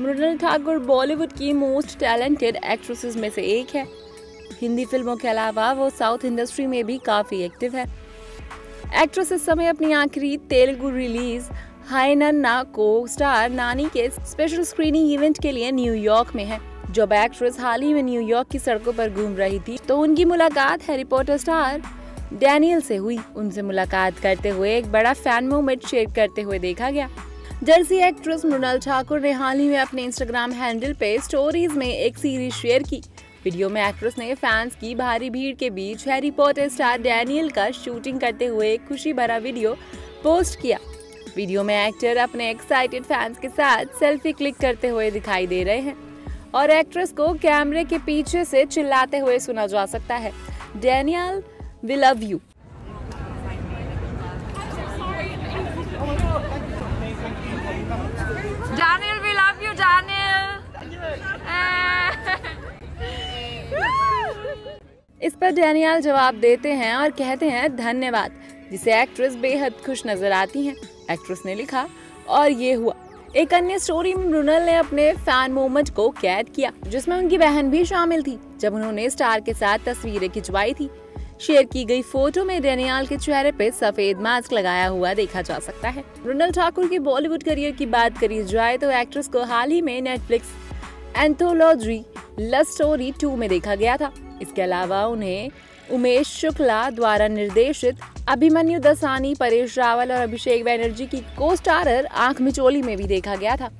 मृणाल ठाकुर बॉलीवुड की most talented actresses में से एक है। हिंदी फ़िल्मों के अलावा वो साउथ इंडस्ट्री में भी काफ़ी एक्टिव है। एक्ट्रेस इस समय अपनी आखिरी तेलुगु रिलीज़ हाय को स्टार नानी के स्पेशल स्क्रीनिंग इवेंट के लिए न्यूयॉर्क में है। जब एक्ट्रेस हाल ही में न्यूयॉर्क की सड़कों पर घूम रही थी तो उनकी मुलाकात हैरी पॉटर स्टार डैनियल से हुई। उनसे मुलाकात करते हुए एक बड़ा फ़ैन मोमेंट शेयर करते हुए देखा गया। जर्सी एक्ट्रेस मृणाल ठाकुर ने हाल ही में अपने इंस्टाग्राम हैंडल पे स्टोरीज में एक सीरीज़ शेयर की। वीडियो में एक्ट्रेस ने फैंस की भारी भीड़ के बीच हैरी पॉटर स्टार डैनियल का शूटिंग करते हुए एक खुशी भरा वीडियो पोस्ट किया। वीडियो में एक्टर अपने एक्साइटेड फैंस के साथ सेल्फी क्लिक करते हुए दिखाई दे रहे हैं और एक्ट्रेस को कैमरे के पीछे से चिल्लाते हुए सुना जा सकता है। डैनियल वी लव यू इस पर डैनियल जवाब देते हैं और कहते हैं, धन्यवाद। जिसे एक्ट्रेस बेहद खुश नज़र आती हैं। एक्ट्रेस ने लिखा, और ये हुआ। एक अन्य स्टोरी में मृणाल ने अपने फ़ैन मोमेंट को कैद किया, जिसमें उनकी बहन भी शामिल थी, जब उन्होंने स्टार के साथ तस्वीरें खिंचवाई थी। शेयर की गई फ़ोटो में डेनियाल के चेहरे पे सफ़ेद मास्क लगाया हुआ देखा जा सकता है। मृणाल ठाकुर की बॉलीवुड करियर की बात करी जाए तो एक्ट्रेस को हाल ही में Netflix anthology love story two में देखा गया था। इसके अलावा उन्हें उमेश शुक्ला द्वारा निर्देशित अभिमन्यु दसानी, परेश रावल और अभिषेक बैनर्जी की को स्टारर आँख मिचोली में भी देखा गया था।